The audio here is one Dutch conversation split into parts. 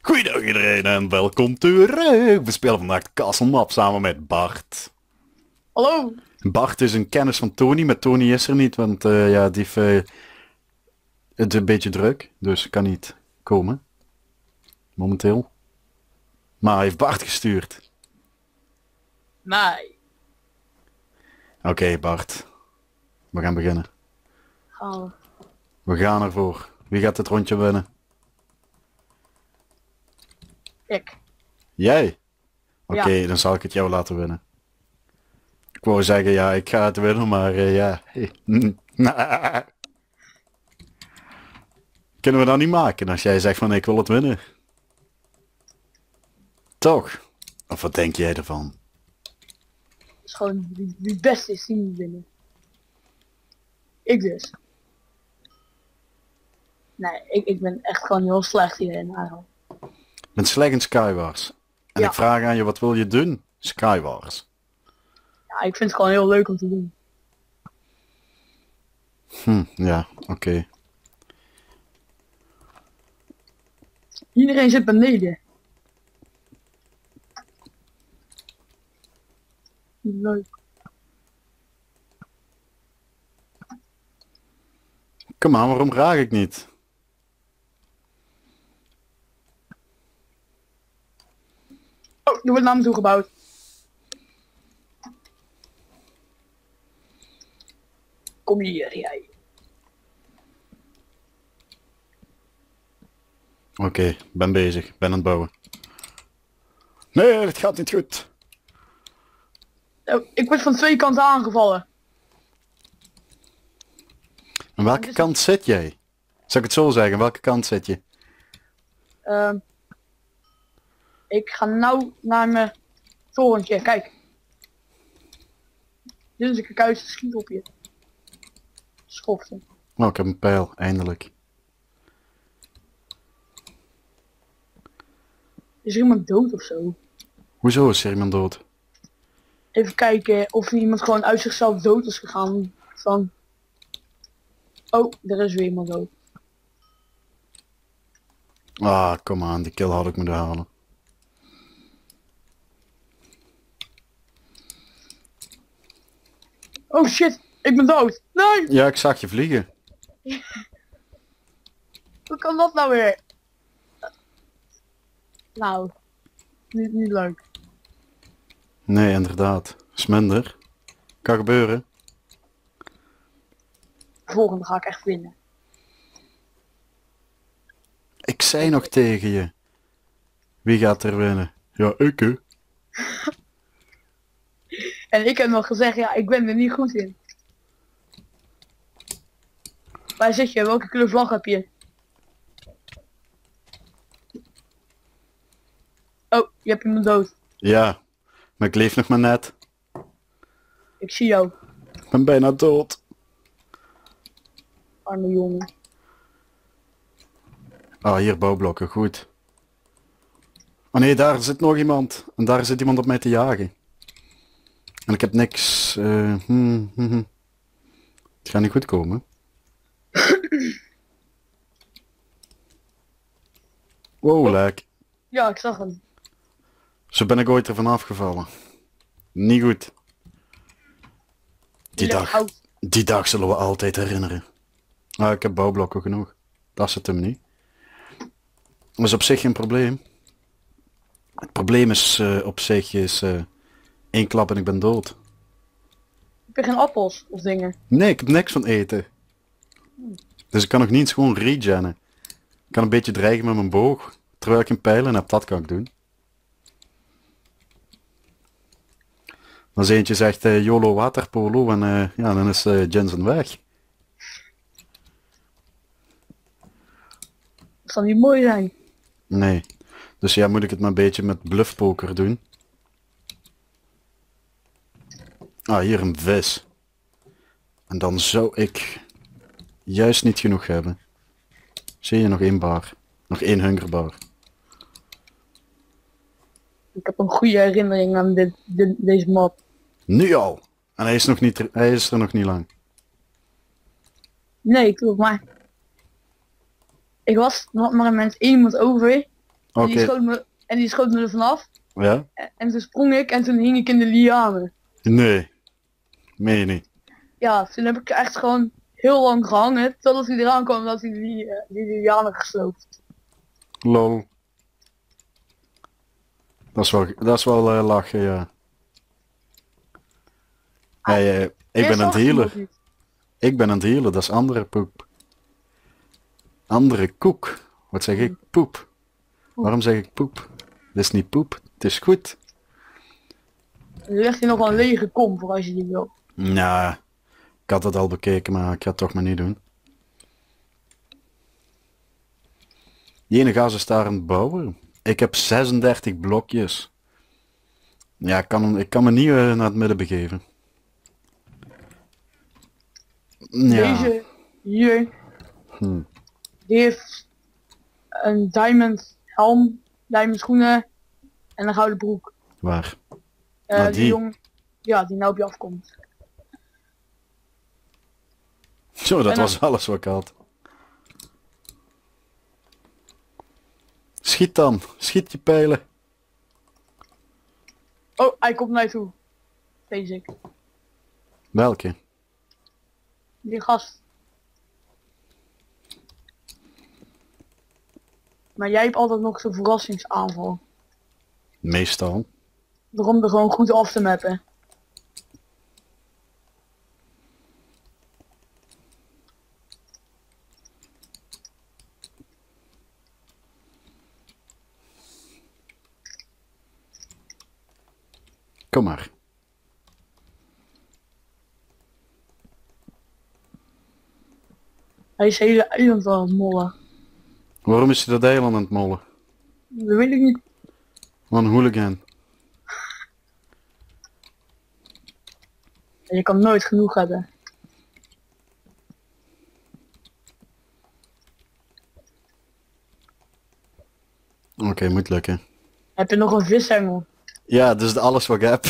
Goeiedag iedereen en welkom terug. We spelen vandaag Castle Map samen met Bart. Hallo. Bart is een kennis van Tony, maar Tony is er niet, want eh, ja, die heeft, eh, het is een beetje druk, dus kan niet komen. Momenteel. Maar hij heeft Bart gestuurd. Nee. Oké Bart, we gaan beginnen. Gaan we. Gaan ervoor. Wie gaat het rondje winnen? Ik. Jij? Oké, Ja. dan zal ik het jou laten winnen. Ik wou zeggen, ja, ik ga het winnen, maar eh, ja. Kunnen we dat niet maken als jij zegt van ik wil het winnen? Toch? Of wat denk jij ervan? Is gewoon wie, wie het beste is, die moet winnen. Ik dus. Nee, ik, ik ben echt gewoon heel slecht hierin eigenlijk. Ik ben slecht in Skywars. En Ja. ik vraag aan je, wat wil je doen? Skywars. Ja, ik vind het gewoon heel leuk om te doen. Hm, ja, oké. Iedereen zit beneden. Leuk. Kom aan, waarom raak ik niet? Oh, er wordt naar me toe gebouwd. Kom hier, jij. Oké, ben bezig. Ben aan het bouwen. Nee, het gaat niet goed. Oh, ik word van twee kanten aangevallen. Aan welke Dus- kant zit jij? Zal ik het zo zeggen? Welke kant zit je? Ehm, ik ga nou naar mijn torentje. Kijk. Dit is een uit, schiet op je. Schofte. Oh, ik heb een pijl, eindelijk. Is er iemand dood of zo? Hoezo is er iemand dood? Even kijken of iemand gewoon uit zichzelf dood is gegaan. Van. Oh, er is weer iemand dood. Ah, kom aan, die kill had ik moeten halen. Oh shit, ik ben dood. Nee, Ja, ik zag je vliegen. hoe kan dat nou weer? Nou, niet, niet leuk. Nee, inderdaad. Is minder. Kan gebeuren. Volgende ga ik echt winnen. Ik zei nog tegen je. Wie gaat er winnen? Ja, ik hè. En ik heb nog gezegd, ja, ik ben er niet goed in. Waar zit je? Welke kleur vlag heb je? Oh, je hebt iemand dood. Ja, maar ik leef nog maar net. Ik zie jou, Ik ben bijna dood. arme jongen. Ah, hier bouwblokken, goed. Oh nee, daar zit nog iemand. En daar zit iemand op mij te jagen. En ik heb niks. eh, hmm, hmm, hmm. Het gaat niet goed komen. Wow, lek. Ja, ik zag hem. Zo ben ik ooit ervan afgevallen. Niet goed. Die dag, die dag zullen we altijd herinneren. Ah, ik heb bouwblokken genoeg. Dat zit hem niet. Dat is op zich geen probleem. Het probleem is eh, op zich is eh, één klap en ik ben dood. Heb je geen appels of dingen? Nee, ik heb niks van eten. Dus ik kan nog niet gewoon regennen. Ik kan een beetje dreigen met mijn boog. Terwijl ik een pijlen heb, dat kan ik doen. Als eentje zegt eh, YOLO waterpolo en eh, ja, dan is eh Jensen weg. Dat zal niet mooi zijn. Nee. Dus ja, moet ik het maar een beetje met bluffpoker doen. Ah, hier een vis. En dan zou ik juist niet genoeg hebben. Zie je nog één bar? Nog één hungerbar. Ik heb een goede herinnering aan dit, dit, deze map. Nu al. En hij is, nog niet, hij is er nog niet lang. Nee, klopt, maar... Ik was nog maar met iemand over. En, die schoot me, en die schoot me er vanaf. ja? En, en toen sprong ik en toen hing ik in de lianen. Nee. Meen je niet. Ja, toen heb ik echt gewoon heel lang gehangen. Totdat hij eraan kwam dat hij die, eh, die lianen gesloopt. Lol. Dat is wel, dat is wel eh, lachen, ja. Hey, eh, ik ben aan het healen. Ik ben aan het healen, dat is andere poep. Andere koek. Wat zeg ik? Poep. Waarom zeg ik poep? Dit is niet poep, het is goed. Ligt hier nog wel een lege kom voor als je die wil. Nou, ik had het al bekeken, maar ik ga het toch maar niet doen. Die ene gast is daar aan het bouwen. Ik heb 36 blokjes. Ja, ik kan, ik kan me niet eh, naar het midden begeven. Ja. Deze hier, Hm. die heeft een diamond helm, diamond schoenen en een gouden broek. Waar? Ah, die die. jong, ja, die nou op je afkomt. Zo, dat En dan- was alles wat ik had. Schiet dan. Schiet je pijlen. Oh, hij komt naar je toe. Ik. Welke? Die gast. Maar jij hebt altijd nog zo'n verrassingsaanval. Meestal. Om er gewoon goed af te mappen. Kom maar. Hij is hele eiland aan het mollen. Waarom is hij dat eiland aan het mollen? Dat weet ik niet. Een hooligan. Je kan nooit genoeg hebben. Oké, moet lukken. Heb je nog een vishengel? Ja, dus alles wat ik heb.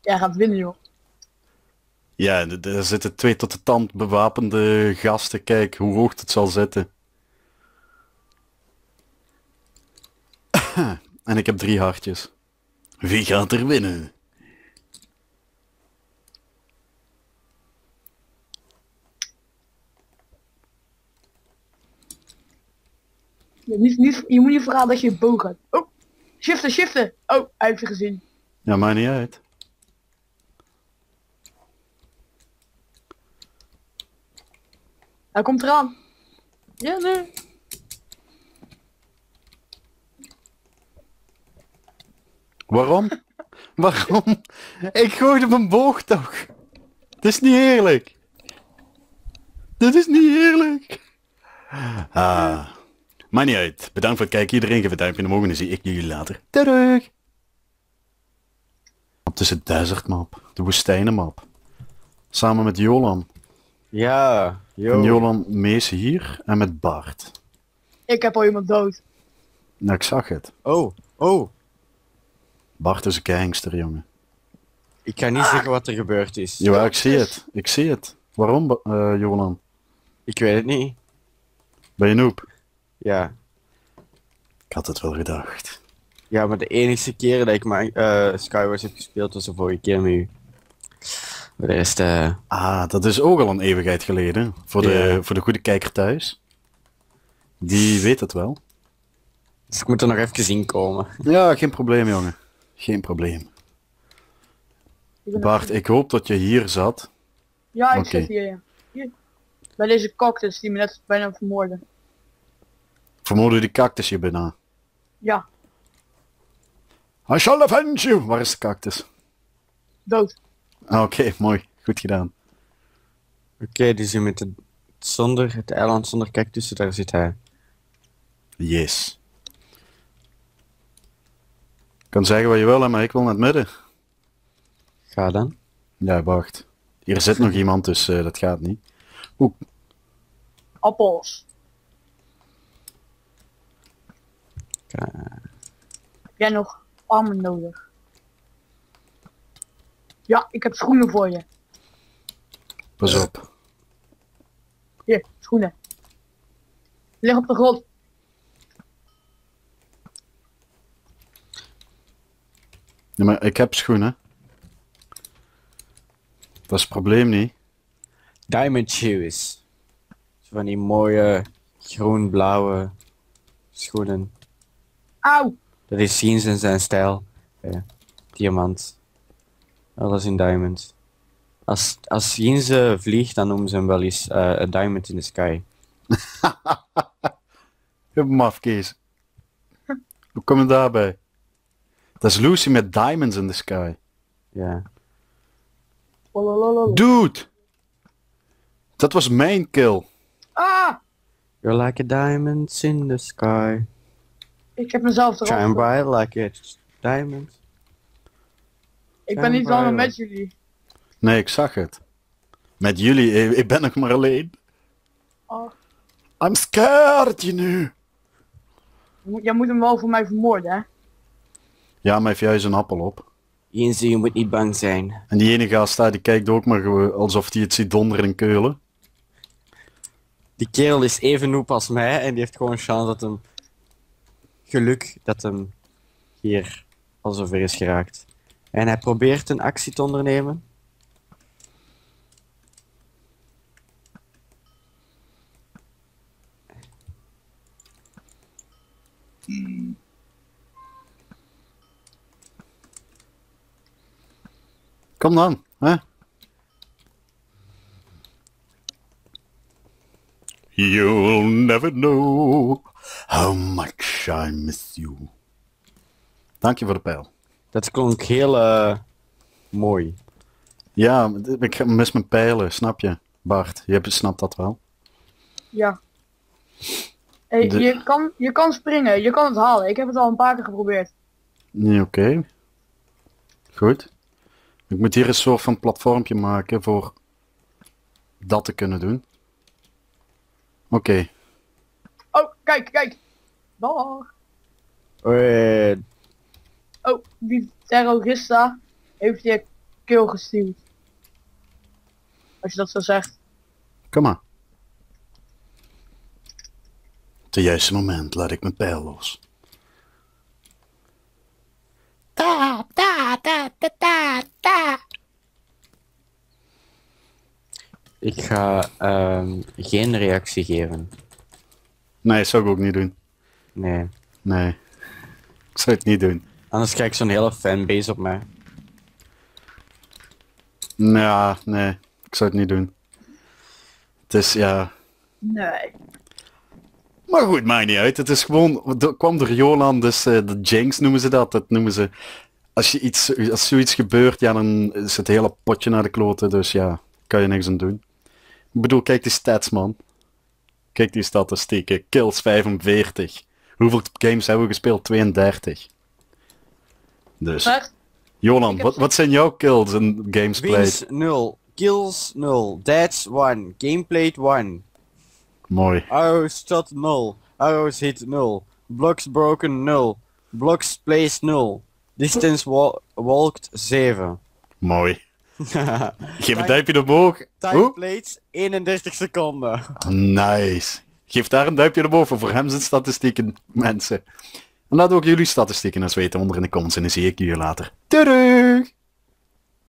Jij gaat winnen joh. Ja, er zitten twee tot de tand bewapende gasten. Kijk hoe hoog het zal zitten. en ik heb drie hartjes. Wie gaat er winnen? Je, niet, niet, je moet niet verraden dat je boog hebt. Oh, shiften, shiften. Oh, hij heeft je gezien. Ja, maakt niet uit. Hij komt eraan. Ja, nee. Waarom? Waarom? Ik gooide mijn boog toch? Het is niet eerlijk. Dit is niet eerlijk. Ah. Maar niet uit. Bedankt voor het kijken. Iedereen geef een duimpje omhoog en dan zie ik jullie later. Terug. Het is het desert map. De woestijnenmap. Samen met Jolan. Ja, En yo. Jolan Mees hier en met Bart. Ik heb al iemand dood. Nou, ik zag het. Oh, oh. Bart is een gangster, jongen. Ik kan niet zeggen wat er gebeurd is. Ja, ik zie het. Ik zie het. Waarom, eh, Jolan? Ik weet het niet. Ben je noob? Ja. Ik had het wel gedacht. Ja, maar de enige keer dat ik maar eh, Skywars heb gespeeld was de vorige keer met u. Voor de rest, eh, Ah, dat is ook al een eeuwigheid geleden. Voor de, Ja. voor de goede kijker thuis. Die weet het wel. dus ik moet er nog even in komen. Ja, geen probleem, jongen. Geen probleem. Bart, ik hoop dat je hier zat. Ja, ik zit hier, ja. Hier. Bij deze cactus die me net bijna vermoordde. Vermoorden die cactus je bijna. Ja, I shall avenge you! Waar is de cactus? dood. Ah, Oké, mooi. Goed gedaan. Oké, dus je met het, zonder, het eiland zonder cactussen, daar zit hij. Yes. Je kan zeggen wat je wil, hè, maar ik wil naar het midden. Ga dan. Ja, wacht. Hier zit nog iemand, dus eh, dat gaat niet. Oeh, Appels. Ga- Heb jij nog armen nodig? Ja, ik heb schoenen voor je. Pas op. Hier, schoenen. Lig op de grond. Ja, maar ik heb schoenen. Dat is het probleem niet. Diamond shoes. Van die mooie groen-blauwe schoenen. Auw. Dat is Jeans in zijn stijl. Eh, diamant. Alles in diamond. Als, als Jeans eh, vliegt, dan noemen ze hem wel eens eh, a diamond in the sky. Je hebt hem afkees. Hoe kom je daarbij? Dat is Lucy met Diamonds in the Sky. Ja. Dude! Dat was mijn kill. Ah! You're like a diamond in the sky. Ik heb mezelf eraf. Shine bright like a diamond. Ik ben niet samen Shine met jullie. Nee, ik zag het. Met jullie, ik ik ben nog maar alleen. Oh. I'm scared, je nu. Je moet- Jij moet hem wel voor mij vermoorden, hè? Ja, maar heeft juist een appel op. Jeans, je moet niet bang zijn. En die ene gast daar, die kijkt ook maar gewoon alsof hij het ziet donderen en keulen. Die kerel is even noep als mij en die heeft gewoon chance dat hem... Geluk dat hem hier al zover is geraakt. En hij probeert een actie te ondernemen. Kom dan, hè? You'll never know how much I miss you. Dank je voor de pijl. Dat klonk heel eh, mooi. Ja, ik mis mijn pijlen, snap je? Bart, je hebt- snapt dat wel. Ja. Hey, De- je, kan, je kan springen, je kan het halen. Ik heb het al een paar keer geprobeerd. Nee, oké. Goed. Ik moet hier een soort van platformpje maken voor dat te kunnen doen. Oké. Oh, kijk, kijk. Dag. Oh, die terrorista heeft je keel gestuurd. Als je dat zo zegt. Kom maar. Op het juiste moment laat ik mijn pijl los. Da, da, da, da, da, da. ik ga ehm, geen reactie geven. Nee, dat zou ik ook niet doen. Nee. Nee. Ik zou het niet doen. Anders krijg ik zo'n hele fanbase op mij. Ja, nee. Ik zou het niet doen. Het is, ja... Nee. Maar goed, maakt niet uit. Het is gewoon... Dat kwam door Jolan, dus eh, de jinx noemen ze dat. Dat noemen ze... Als, je iets, als zoiets gebeurt, ja, dan is het hele potje naar de kloten. Dus ja, kan je niks aan doen. Ik bedoel, kijk die stats, man. Kijk die statistieken. Kills 45. Hoeveel games hebben we gespeeld? 32. Dus, Ik heb wat, wat zijn jouw kills en games played? Wins 0. Kills 0. Deaths 1. Gameplayed 1. Mooi. Arrows shot 0. Arrows hit 0. Blocks broken 0. Blocks placed 0. Distance wa walked 7. Mooi. Geef een duimpje omhoog. Time plates 31 seconden. Nice. Geef daar een duimpje naar boven voor hem zijn statistieken, mensen. Laat ook jullie statistieken eens weten onder in de comments en dan zie ik jullie later. Doei!